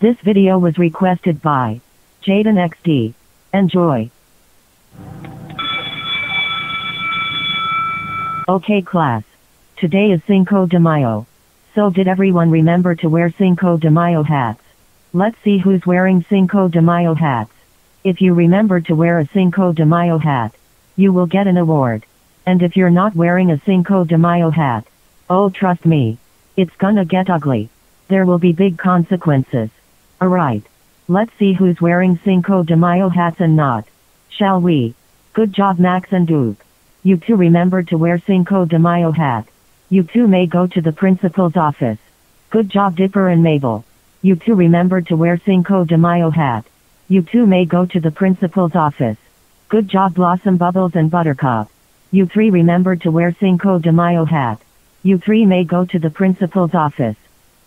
This video was requested by Jaden XD. Enjoy. Okay class. Today is Cinco de Mayo. So did everyone remember to wear Cinco de Mayo hats? Let's see who's wearing Cinco de Mayo hats. If you remember to wear a Cinco de Mayo hat, you will get an award. And if you're not wearing a Cinco de Mayo hat, oh trust me, it's gonna get ugly. There will be big consequences. Alright. Let's see who's wearing Cinco de Mayo hats and not. Shall we? Good job Max and Duke. You two remember to wear Cinco de Mayo hat. You two may go to the principal's office. Good job Dipper and Mabel. You two remember to wear Cinco de Mayo hat. You two may go to the principal's office. Good job Blossom Bubbles and Buttercup. You three remember to wear Cinco de Mayo hat. You three may go to the principal's office.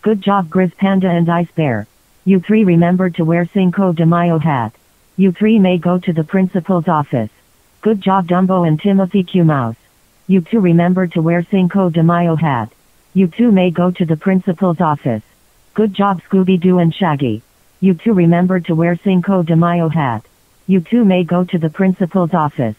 Good job Grizz Panda and Ice Bear. You three remember to wear Cinco de Mayo hat. You three may go to the principal's office. Good job Dumbo and Timothy Q Mouse. You two remember to wear Cinco de Mayo hat. You two may go to the principal's office. Good job Scooby-Doo and Shaggy. You two remember to wear Cinco de Mayo hat. You two may go to the principal's office.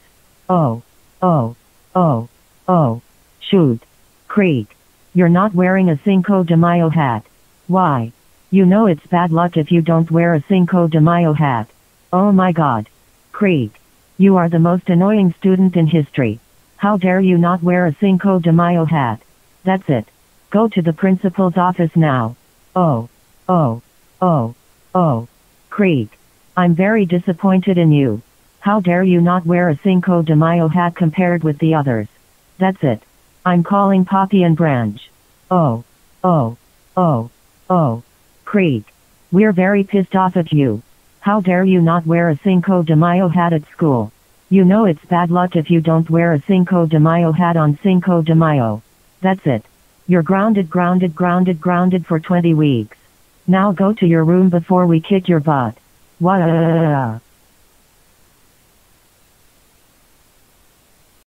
Oh. Oh. Oh. Oh. Shoot. Creek. You're not wearing a Cinco de Mayo hat. Why? You know it's bad luck if you don't wear a Cinco de Mayo hat. Oh my god. Creek. You are the most annoying student in history. How dare you not wear a Cinco de Mayo hat? That's it. Go to the principal's office now. Oh. Oh. Oh. Oh. Creek. I'm very disappointed in you. How dare you not wear a Cinco de Mayo hat compared with the others? That's it. I'm calling Poppy and Branch. Oh. Oh. Oh. Oh. Creek. We're very pissed off at you. How dare you not wear a Cinco de Mayo hat at school? You know it's bad luck if you don't wear a Cinco de Mayo hat on Cinco de Mayo. That's it. You're grounded, grounded, grounded, grounded for 20 weeks. Now go to your room before we kick your butt. What?